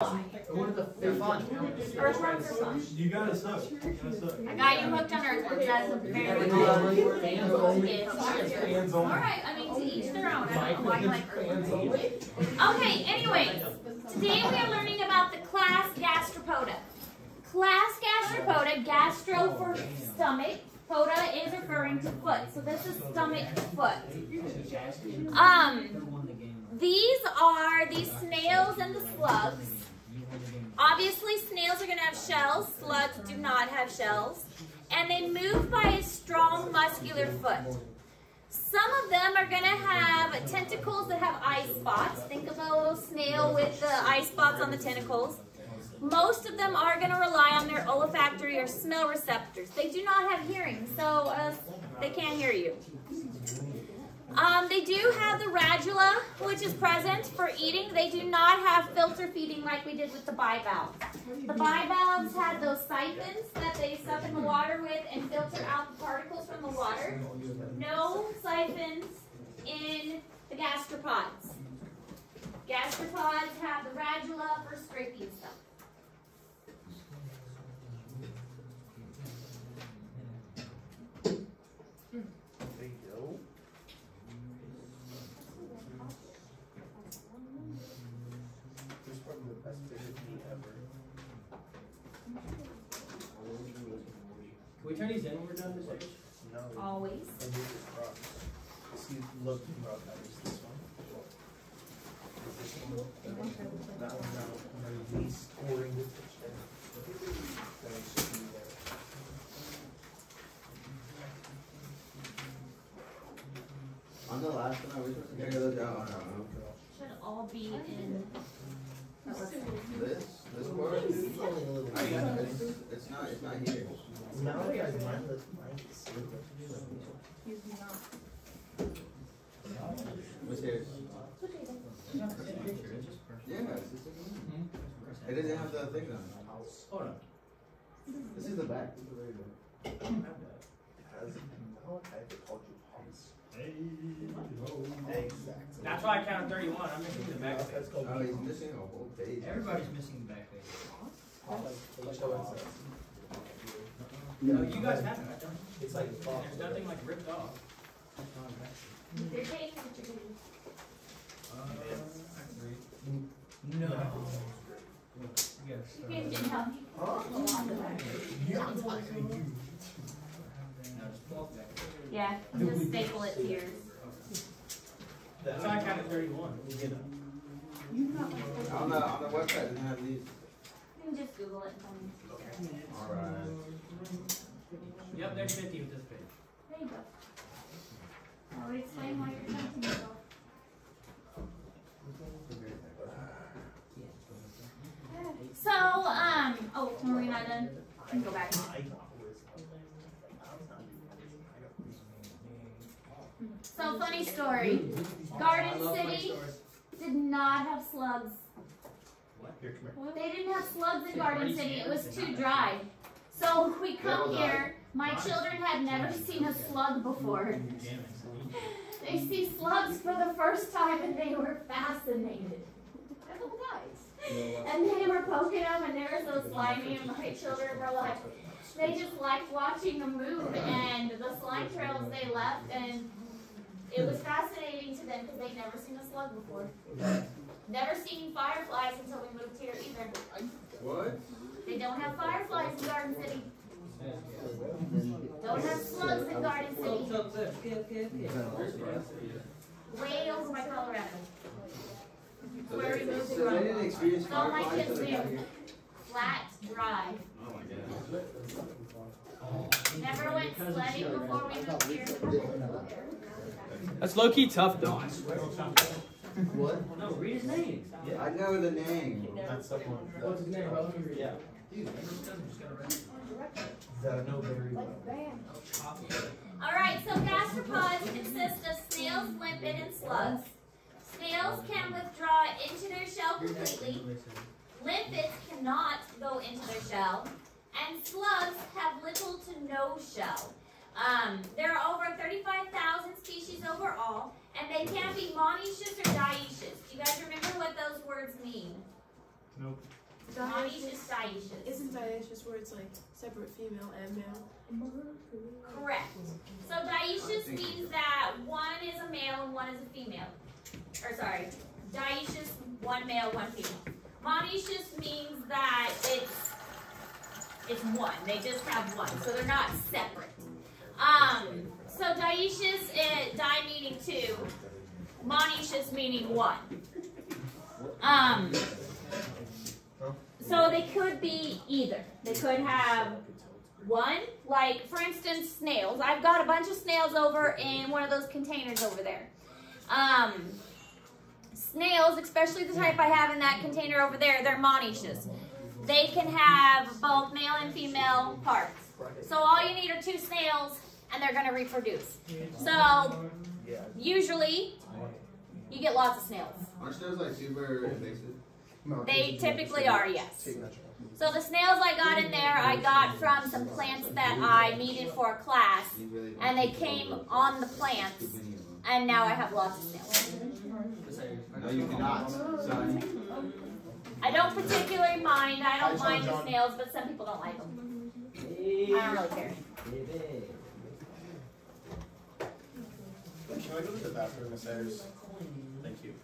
They're fun. Earthworms are fun. You gotta suck. You gotta suck. I got you hooked on earthworms. That's apparently Hands on. Alright, I mean, to each their own. I don't know why you like earthworms. Okay, anyways, today we are learning about the class Gastropoda. Class Gastropoda, gastro for stomach, poda is referring to foot. So this is stomach foot. Um, these are the snails and the slugs. Obviously, snails are going to have shells. Slugs do not have shells. And they move by a strong muscular foot. Some of them are going to have tentacles that have eye spots. Think of a little snail with the eye spots on the tentacles. Most of them are going to rely on their olfactory or smell receptors. They do not have hearing, so uh, they can't hear you. Um, they do have the radula, which is present for eating. They do not have filter feeding like we did with the bivalves. The bivalves had those siphons that they suck in the water with and filter out the particles from the water. No siphons in the gastropods. Gastropods have the radula for scraping stuff. This is probably the best bit of meat ever. Can we turn these in when we're done this stage? No, Always. I did this wrong. See, look, bro, that is this one. This one, that one, that one, that one, and then these this picture. Then it should be there. On the last one, are we supposed to figure this out? I don't know. Should all be in. This, this part? It's only a little. I got. It's, it's not, it's not here. No, guys, mine looks, mine is super. What's here? Yeah, it's just a, it doesn't have the thing on it. Hold on. This is the back. This is the very back. Has, no, I told you pumps. Exactly. That's why I counted thirty-one, I'm missing the back page. That's called. Oh, he's missing a whole page. Everybody's missing the back page. Let's show it. No, you guys have it, I don't. It's like. There's nothing like ripped off. They're taking what you're. No. Yes. You guys didn't help me. Yeah, I'm talking to you. Yeah, just staple it to yours. That's why I counted thirty-one. On the, on the website, it doesn't have these. You can just Google it and tell me. Alright. Yep, that's fifty with this page. There you go. I would explain why you're counting yourself. So, um, oh, are we not done? Can go back. So, funny story. Garden City did not have slugs. Here, come here. They didn't have slugs in Garden City. It was too dry. So we come here. My children had never seen a slug before. They see slugs for the first time and they were fascinated. They're little. And they were poking them and they were so slimy and my children were like, they just liked watching them move and the slime trails they left and it was fascinating to them because they'd never seen a slug before. Never seen fireflies until we moved here either. What? They don't have fireflies in Garden City. Don't have slugs in Garden City. Way over by Colorado. Where they, we moved so they from. All my kids till do. Flat, dry. Oh my god. Never went sledding before we moved here. That's low key tough though. What? No, read his name. Yeah. I know the name. That's someone. What's his name. Yeah. The no very well. Alright, so gastropods consist of snails, limpet, and slugs. Snails can withdraw into their shell completely. Limpets cannot go into their shell. And slugs have little to no shell. Um, there are over 35,000 species overall, and they can be monoecious or dioecious. Do you guys remember what those words mean? Nope. Monoecious, dioecious. Isn't dioecious where it's like separate female and male? Correct. So dioecious means that one is a male and one is a female. Or sorry, dioecious, one male, one female. Monoecious means that it's it's one. They just have one, so they're not separate. Um, so dioecious, uh, di meaning two, monoecious meaning one. Um, so they could be either. They could have one, like for instance, snails. I've got a bunch of snails over in one of those containers over there. Um, snails, especially the type I have in that container over there, they're monoecious. They can have both male and female parts. So all you need are two snails, and they're going to reproduce. So usually, you get lots of snails. Aren't snails like super invasive? They typically are, yes. So the snails I got in there, I got from some plants that I needed for a class, You really don't and they came on the plants, Too many of them. and now I have lots of snails. No, you cannot, son. I don't particularly mind, I don't mind the snails, but some people don't like them. I don't really care. Can I go to the bathroom, Miss Ayers? Thank you.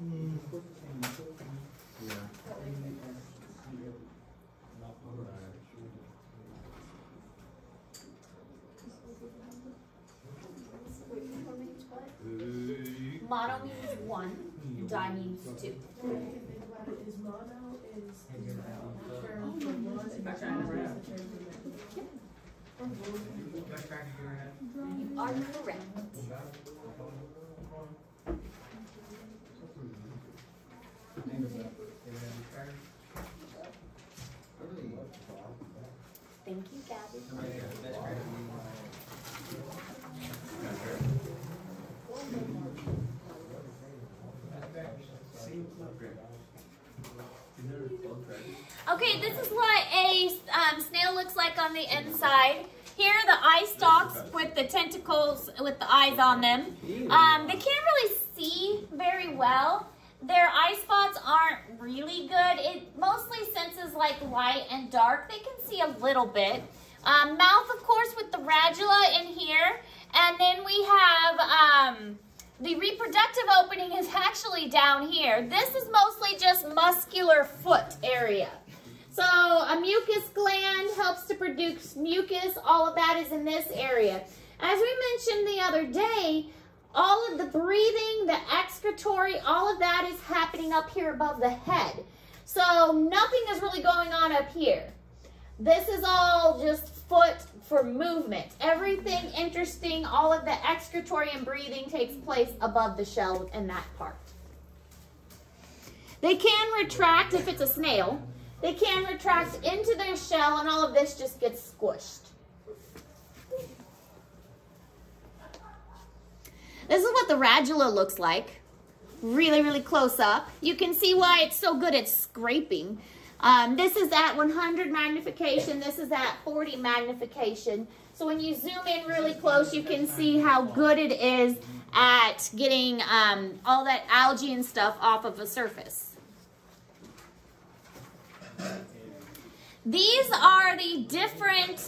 Mono means one, di means two. Is mono is the term for one. You are correct. Thank you, Gabby. Okay, this is what a um, snail looks like on the inside. Here are the eye stalks with the tentacles with the eyes on them. Um, they can't really see very well. Their eye spots aren't really good. Senses like light and dark. They can see a little bit. Um, mouth, of course, with the radula in here. And then we have um, the reproductive opening is actually down here. This is mostly just muscular foot area. So a mucus gland helps to produce mucus. All of that is in this area. As we mentioned the other day, all of the breathing, the excretory, all of that is happening up here above the head. So nothing is really going on up here. This is all just foot for movement. Everything interesting, all of the excretory and breathing takes place above the shell in that part. They can retract if it's a snail. They can retract into their shell and all of this just gets squished. This is what the radula looks like. Really, really close up. You can see why it's so good at scraping. Um, this is at 100 magnification. This is at 40 magnification. So when you zoom in really close, you can see how good it is at getting um, all that algae and stuff off of a surface. These are the different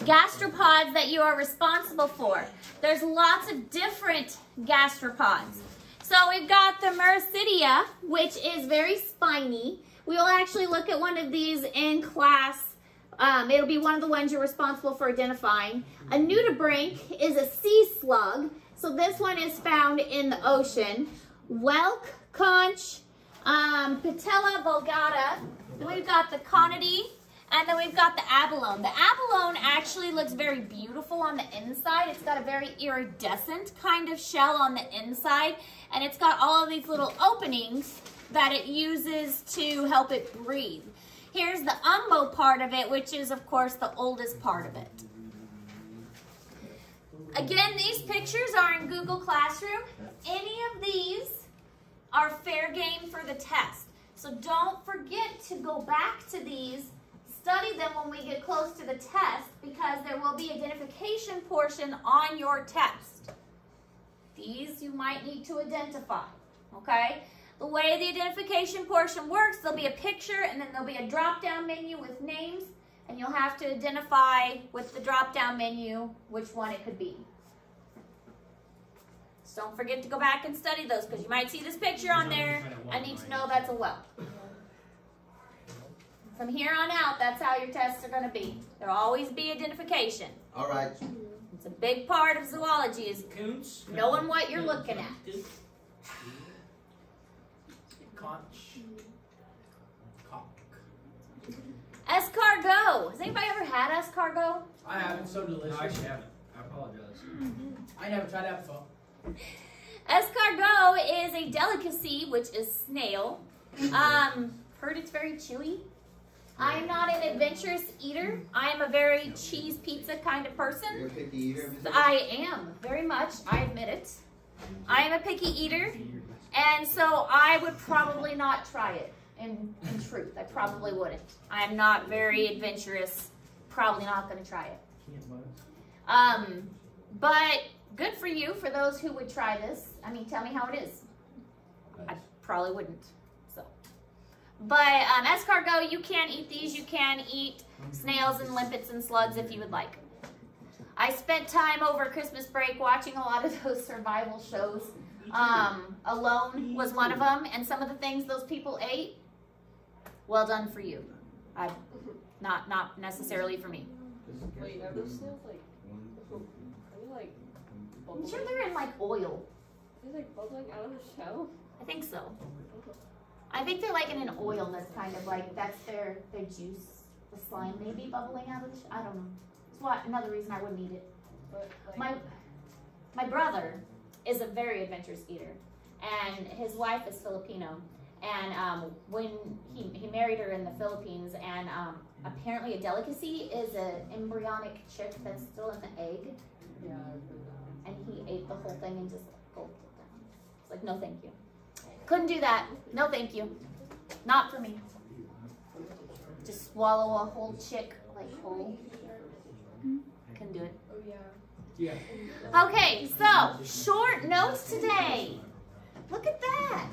gastropods that you are responsible for. There's lots of different gastropods. So we've got the Muricidae, which is very spiny. We will actually look at one of these in class. Um, it'll be one of the ones you're responsible for identifying. A nudibranch is a sea slug. So this one is found in the ocean. Whelk, conch, um, Patella vulgata. We've got the conidae, and then we've got the abalone. The abalone actually looks very beautiful on the inside. It's got a very iridescent kind of shell on the inside, and it's got all of these little openings that it uses to help it breathe. Here's the umbo part of it, which is, of course, the oldest part of it. Again, these pictures are in Google Classroom. Any of these are fair game for the test. So don't forget to go back to these, study them when we get close to the test because there will be identification portion on your test. These you might need to identify, okay? The way the identification portion works, there'll be a picture and then there'll be a drop down menu with names, and you'll have to identify with the drop down menu which one it could be. So don't forget to go back and study those because you might see this picture on there. I need to know that's a well. From here on out, that's how your tests are going to be. There'll always be identification. All right. It's a big part of zoology is Coons. knowing what you're looking at. Conch. Cock. Escargot. Has anybody ever had escargot? I haven't. So delicious. No, I actually haven't. I apologize. I never tried that before. Escargot is a delicacy, which is snail. Um, heard it's very chewy. I am not an adventurous eater. I am a very cheese pizza kind of person. You're a picky eater. I am very much. I admit it. I am a picky eater, and so I would probably not try it. In, in truth, I probably wouldn't. I am not very adventurous. Probably not going to try it. Um, but good for you for those who would try this. I mean, tell me how it is. I probably wouldn't. So, but um, escargot, you can eat these. You can eat snails and limpets and slugs if you would like. I spent time over Christmas break watching a lot of those survival shows. Um, Alone was one of them, and some of the things those people ate. Well done for you. I, not not necessarily for me. Wait, are those snails like, are they like I'm sure they're in like oil. Are they like bubbling out of the shell? I think so. I think they're like in an oil that's kind of like that's their their juice, the slime maybe bubbling out of the. I don't know. It's what another reason I wouldn't eat it. Like, My my brother is a very adventurous eater, and his wife is Filipino. And um, when he, he married her in the Philippines, and um, apparently a delicacy is an embryonic chick that's still in the egg, yeah, I've heard that. and he ate the whole thing and just gulped it down. It's like, no, thank you. Couldn't do that. No, thank you. Not for me. Just swallow a whole chick like whole. Couldn't do it. Oh yeah. Yeah. Okay, so short notes today. Look at that.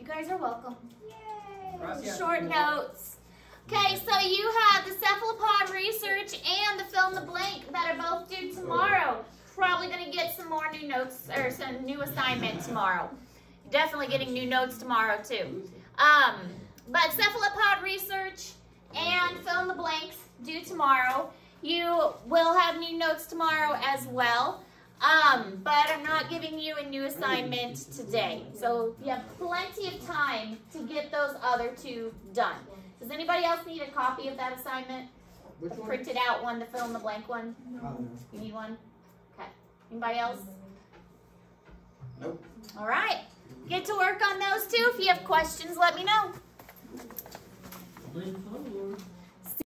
You guys are welcome. Yay. Short notes. Okay, so you have the cephalopod research and the fill in the blank that are both due tomorrow. Probably going to get some more new notes or some new assignment tomorrow. Definitely getting new notes tomorrow too. Um, but cephalopod research and fill in the blanks due tomorrow. You will have new notes tomorrow as well. Um, but I'm not giving you a new assignment today. So you have plenty of time to get those other two done. Does anybody else need a copy of that assignment? Which one? printed out one, the fill in the blank one? You need one? Okay. Anybody else? Nope. All right. Get to work on those too. If you have questions, let me know.